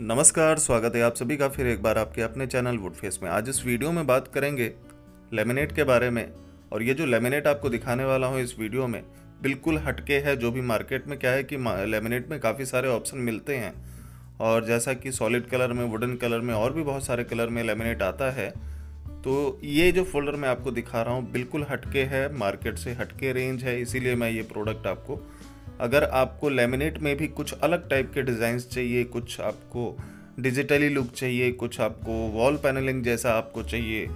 नमस्कार, स्वागत है आप सभी का फिर एक बार आपके अपने चैनल वुडफेस में। आज इस वीडियो में बात करेंगे लेमिनेट के बारे में। और ये जो लेमिनेट आपको दिखाने वाला हूँ इस वीडियो में, बिल्कुल हटके है, जो भी मार्केट में क्या है कि लेमिनेट में काफ़ी सारे ऑप्शन मिलते हैं। और जैसा कि सॉलिड कलर में, वुडन कलर में, और भी बहुत सारे कलर में लेमिनेट आता है तो ये जो फोल्डर मैं आपको दिखा रहा हूँ, बिल्कुल हटके है, मार्केट से हटके रेंज है, इसीलिए मैं ये प्रोडक्ट आपको अगर आपको लेमिनेट में भी कुछ अलग टाइप के डिज़ाइंस चाहिए, कुछ आपको डिजिटली लुक चाहिए, कुछ आपको वॉल पैनलिंग जैसा आपको चाहिए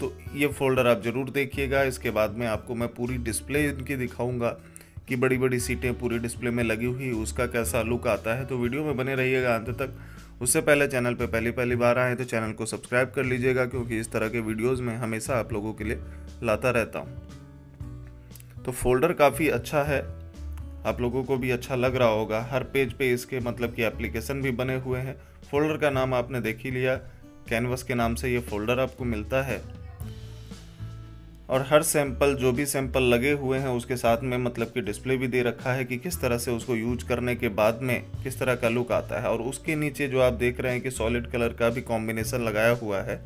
तो ये फोल्डर आप ज़रूर देखिएगा। इसके बाद में आपको मैं पूरी डिस्प्ले इनकी दिखाऊँगा कि बड़ी बड़ी सीटें पूरी डिस्प्ले में लगी हुई, उसका कैसा लुक आता है। तो वीडियो में बने रहिएगा अंत तक। उससे पहले चैनल पर पहली पहली बार आए तो चैनल को सब्सक्राइब कर लीजिएगा, क्योंकि इस तरह के वीडियोस में हमेशा आप लोगों के लिए लाता रहता हूँ। तो फोल्डर काफ़ी अच्छा है। आप लोगों को भी अच्छा लग रहा होगा। हर पेज पे इसके मतलब कि एप्लीकेशन भी बने हुए हैं। फोल्डर का नाम आपने देख ही लिया। कैनवस के नाम से ये फोल्डर आपको मिलता है। और हर सैंपल जो भी सैंपल लगे हुए हैं, उसके साथ में मतलब कि डिस्प्ले भी दे रखा है कि किस तरह से उसको यूज़ करने के बाद में किस तरह का लुक आता है। और उसके नीचे जो आप देख रहे हैं कि सॉलिड कलर का भी कॉम्बिनेशन लगाया हुआ है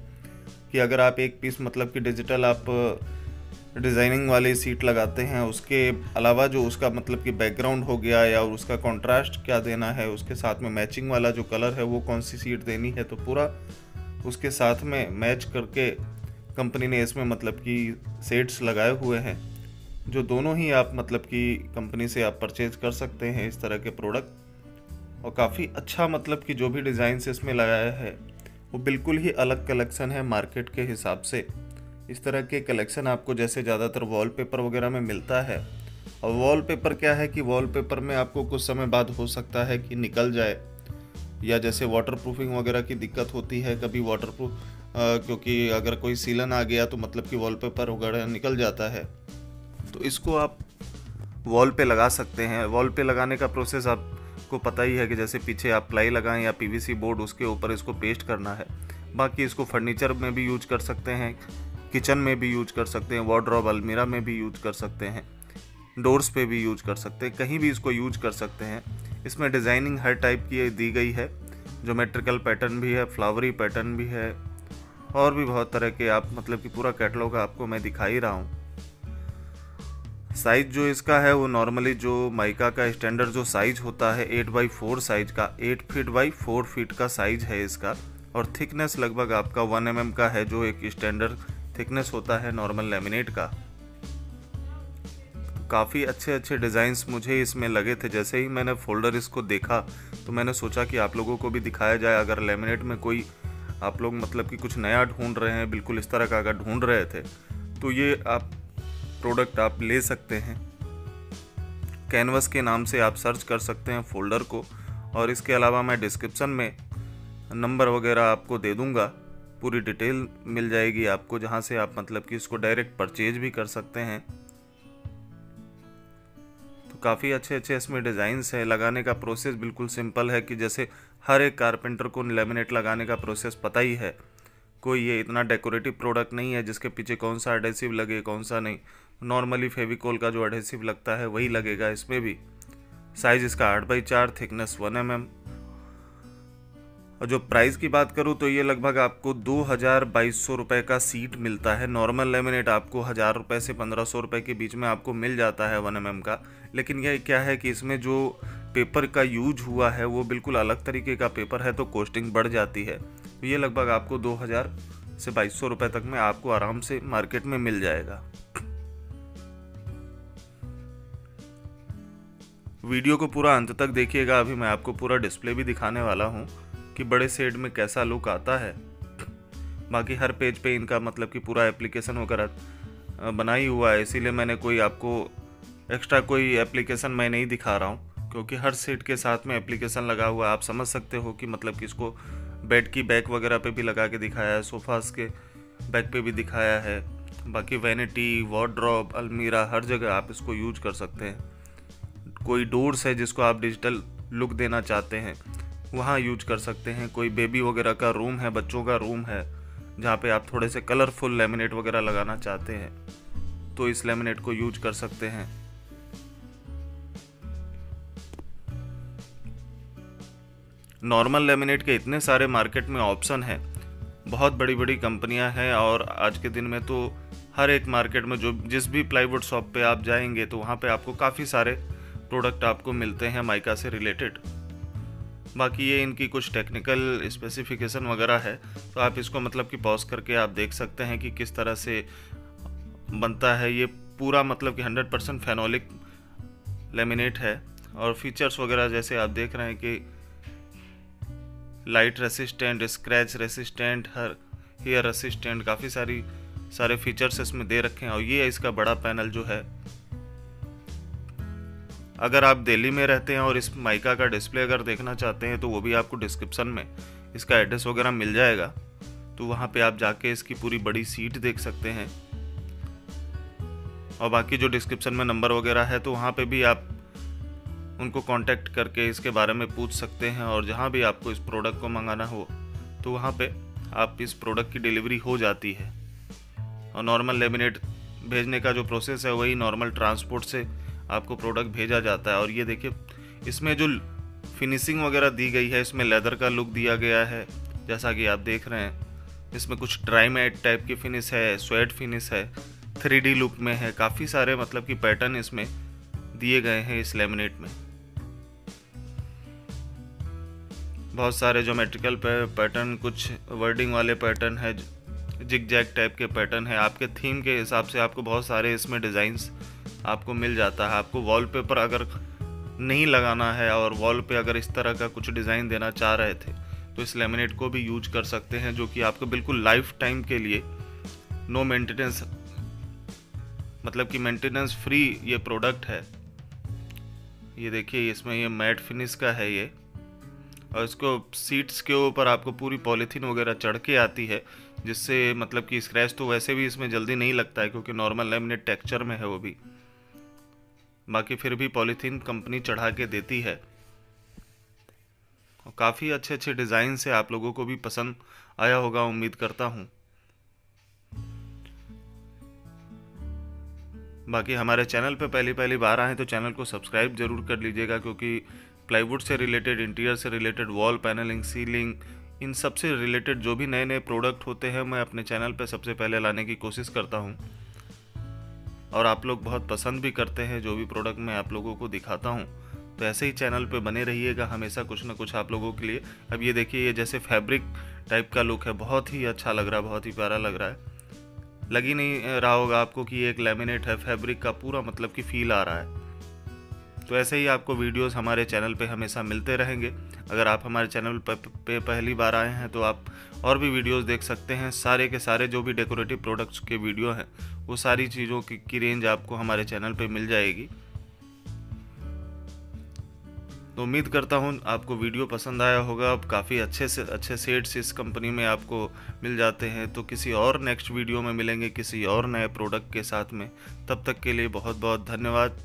कि अगर आप एक पीस मतलब कि डिजिटल आप डिज़ाइनिंग वाली सीट लगाते हैं, उसके अलावा जो उसका मतलब कि बैकग्राउंड हो गया या उसका कंट्रास्ट क्या देना है, उसके साथ में मैचिंग वाला जो कलर है, वो कौन सी सीट देनी है तो पूरा उसके साथ में मैच करके कंपनी ने इसमें मतलब कि सेट्स लगाए हुए हैं, जो दोनों ही आप मतलब कि कंपनी से आप परचेज कर सकते हैं इस तरह के प्रोडक्ट और काफ़ी अच्छा मतलब कि जो भी डिज़ाइन इसमें लगाया है, वो बिल्कुल ही अलग कलेक्शन है मार्केट के हिसाब से। इस तरह के कलेक्शन आपको जैसे ज़्यादातर वॉलपेपर वगैरह में मिलता है। और वॉलपेपर क्या है कि वॉलपेपर में आपको कुछ समय बाद हो सकता है कि निकल जाए। या जैसे वाटर प्रूफिंग वगैरह की दिक्कत होती है, कभी वाटर प्रूफ क्योंकि अगर कोई सीलन आ गया तो मतलब कि वॉलपेपर वगैरह निकल जाता है। तो इसको आप वॉल पे लगा सकते हैं। वॉल पे लगाने का प्रोसेस आपको पता ही है कि जैसे पीछे आप प्लाई लगाएँ या पीवीसी बोर्ड उसके ऊपर इसको पेस्ट करना है। बाकी इसको फर्नीचर में भी यूज़ कर सकते हैं। किचन में भी यूज़ कर सकते हैं वार्ड्रॉप अलमीरा में भी यूज़ कर सकते हैं डोर्स पे भी यूज़ कर सकते हैं, कहीं भी इसको यूज़ कर सकते हैं। इसमें डिज़ाइनिंग हर टाइप की दी गई है जोमेट्रिकल पैटर्न भी है फ्लावरी पैटर्न भी है, और भी बहुत तरह के आप मतलब कि पूरा कैटलॉग आपको मैं दिखा ही रहा हूँ। साइज़ जो इसका है, वो नॉर्मली जो माइका का स्टैंडर्ड जो साइज़ होता है एट बाई फोर साइज़ का eight feet by four feet का साइज़ है इसका, और थिकनेस लगभग आपका वन एम का है, जो एक स्टैंडर्ड थिकनेस होता है नॉर्मल लेमिनेट का। काफ़ी अच्छे अच्छे डिज़ाइंस मुझे इसमें लगे थे। जैसे ही मैंने फोल्डर इसको देखा तो मैंने सोचा कि आप लोगों को भी दिखाया जाए। अगर लेमिनेट में कोई आप लोग मतलब कि कुछ नया ढूंढ रहे हैं, बिल्कुल इस तरह का अगर ढूंढ रहे थे तो ये आप प्रोडक्ट आप ले सकते हैं। कैनवस के नाम से आप सर्च कर सकते हैं फोल्डर को। और इसके अलावा मैं डिस्क्रिप्शन में नंबर वगैरह आपको दे दूँगा। पूरी डिटेल मिल जाएगी आपको, जहाँ से आप मतलब कि इसको डायरेक्ट परचेज भी कर सकते हैं। तो काफ़ी अच्छे अच्छे इसमें डिज़ाइंस है। लगाने का प्रोसेस बिल्कुल सिंपल है कि जैसे हर एक कारपेंटर को लेमिनेट लगाने का प्रोसेस पता ही है। कोई ये इतना डेकोरेटिव प्रोडक्ट नहीं है जिसके पीछे कौन सा एडेसिव लगे, कौन सा नहीं। नॉर्मली फेविकोल का जो एडेसिव लगता है, वही लगेगा इसमें भी। साइज़ इसका आठ बाई चार थिकनेस वन एम एम और जो प्राइस की बात करूँ तो ये लगभग आपको दो हज़ार बाईस सौ रुपये का सीट मिलता है। नॉर्मल लेमिनेट आपको हज़ार रुपये से पंद्रह सौ रुपये के बीच में आपको मिल जाता है वन एम का। लेकिन यह क्या है कि इसमें जो पेपर का यूज़ हुआ है, वो बिल्कुल अलग तरीके का पेपर है तो कॉस्टिंग बढ़ जाती है। तो ये लगभग आपको दो हज़ार से बाईस सौ रुपये तक में आपको आराम से मार्केट में मिल जाएगा। वीडियो को पूरा अंत तक देखिएगा, अभी मैं आपको पूरा डिस्प्ले भी दिखाने वाला हूँ। कि बड़े सेट में कैसा लुक आता है। बाकी हर पेज पे इनका मतलब कि पूरा एप्लीकेशन वगैरह बना ही हुआ है। इसीलिए मैंने कोई आपको एक्स्ट्रा कोई एप्लीकेशन मैं नहीं दिखा रहा हूँ। क्योंकि हर सेट के साथ में एप्लीकेशन लगा हुआ है। आप समझ सकते हो कि मतलब कि इसको बेड की बैक वगैरह पे भी लगा के दिखाया है। सोफास के बैक पे भी दिखाया है। बाकी वैनिटी वार्ड्रॉप अलमीरा हर जगह आप इसको यूज़ कर सकते हैं। कोई डोर्स है जिसको आप डिजिटल लुक देना चाहते हैं। वहाँ यूज़ कर सकते हैं। कोई बेबी वगैरह का रूम है, बच्चों का रूम है, जहाँ पे आप थोड़े से कलरफुल लेमिनेट वगैरह लगाना चाहते हैं तो इस लेमिनेट को यूज़ कर सकते हैं। नॉर्मल लेमिनेट के इतने सारे मार्केट में ऑप्शन हैं। बहुत बड़ी बड़ी कंपनियाँ हैं और आज के दिन में तो हर एक मार्केट में जो, जिस भी प्लाईवुड शॉप पे आप जाएँगे तो वहाँ पे आपको काफ़ी सारे प्रोडक्ट आपको मिलते हैं माइका से रिलेटेड बाकी ये इनकी कुछ टेक्निकल स्पेसिफिकेशन वगैरह है तो आप इसको मतलब कि पॉज करके आप देख सकते हैं कि किस तरह से बनता है। ये पूरा मतलब कि 100 परसेंट फेनोलिक लेमिनेट है और फीचर्स वगैरह जैसे आप देख रहे हैं कि लाइट रेसिस्टेंट स्क्रैच रेसिस्टेंट हर हेयर असिस्टेंट काफ़ी सारी, सारे फीचर्स इसमें दे रखे हैं और ये इसका बड़ा पैनल जो है अगर आप दिल्ली में रहते हैं और इस माइका का डिस्प्ले अगर देखना चाहते हैं तो वो भी आपको डिस्क्रिप्शन में इसका एड्रेस वगैरह मिल जाएगा। तो वहाँ पे आप जाके इसकी पूरी बड़ी सीट देख सकते हैं। और बाकी जो डिस्क्रिप्शन में नंबर वगैरह है तो वहाँ पे भी आप उनको कांटेक्ट करके इसके बारे में पूछ सकते हैं और जहाँ भी आपको इस प्रोडक्ट को मंगाना हो तो वहाँ पे आप इस प्रोडक्ट की डिलीवरी हो जाती है। और नॉर्मल लेमिनेट भेजने का जो प्रोसेस है, वही नॉर्मल ट्रांसपोर्ट से आपको प्रोडक्ट भेजा जाता है। और ये देखिए, इसमें जो फिनिशिंग वगैरह दी गई है, इसमें लेदर का लुक दिया गया है। जैसा कि आप देख रहे हैं, इसमें कुछ ड्राई मैट टाइप की फिनिश है स्वेट फिनिश है थ्री लुक में है। काफ़ी सारे मतलब कि पैटर्न इसमें दिए गए हैं इस लेमिनेट में। बहुत सारे जोमेट्रिकल पैटर्न कुछ वर्डिंग वाले पैटर्न है जिग जैग टाइप के पैटर्न है। आपके थीम के हिसाब से आपको बहुत सारे इसमें डिज़ाइंस आपको मिल जाता है। आपको वॉलपेपर अगर नहीं लगाना है और वॉल पे अगर इस तरह का कुछ डिज़ाइन देना चाह रहे थे तो इस लेमिनेट को भी यूज़ कर सकते हैं, जो कि आपको बिल्कुल लाइफ टाइम के लिए नो मेंटेनेंस मतलब कि मेंटेनेंस फ्री ये प्रोडक्ट है। ये देखिए, इसमें ये मैट फिनिश का है ये। और इसको सीट्स के ऊपर आपको पूरी पॉलीथीन वगैरह चढ़ के आती है, जिससे मतलब कि स्क्रैच तो वैसे भी इसमें जल्दी नहीं लगता है, क्योंकि नॉर्मल लेमिनेट टेक्सचर में है वो भी। बाकी फिर भी पॉलीथीन कंपनी चढ़ा के देती है। और काफ़ी अच्छे अच्छे डिज़ाइन से आप लोगों को भी पसंद आया होगा, उम्मीद करता हूँ। बाकी हमारे चैनल पे पहली पहली बार आए तो चैनल को सब्सक्राइब ज़रूर कर लीजिएगा, क्योंकि प्लाईवुड से रिलेटेड, इंटीरियर से रिलेटेड, वॉल पैनलिंग, सीलिंग, इन सबसे रिलेटेड जो भी नए नए प्रोडक्ट होते हैं, मैं अपने चैनल पे सबसे पहले लाने की कोशिश करता हूँ। और आप लोग बहुत पसंद भी करते हैं जो भी प्रोडक्ट मैं आप लोगों को दिखाता हूँ। तो ऐसे ही चैनल पे बने रहिएगा हमेशा कुछ ना कुछ आप लोगों के लिए। अब ये देखिए, ये जैसे फैब्रिक टाइप का लुक है। बहुत ही अच्छा लग रहा है, बहुत ही प्यारा लग रहा है। लग ही नहीं रहा होगा आपको कि ये एक लेमिनेट है। फैब्रिक का पूरा मतलब कि फील आ रहा है। तो ऐसे ही आपको वीडियोस हमारे चैनल पे हमेशा मिलते रहेंगे। अगर आप हमारे चैनल पे पहली बार आए हैं तो आप और भी वीडियोस देख सकते हैं। सारे के सारे जो भी डेकोरेटिव प्रोडक्ट्स के वीडियो हैं वो सारी चीज़ों की, की रेंज आपको हमारे चैनल पे मिल जाएगी। तो उम्मीद करता हूँ आपको वीडियो पसंद आया होगा। अब काफ़ी अच्छे से अच्छे सेट्स इस कंपनी में आपको मिल जाते हैं। तो किसी और नेक्स्ट वीडियो में मिलेंगे किसी और नए प्रोडक्ट के साथ में। तब तक के लिए बहुत बहुत धन्यवाद।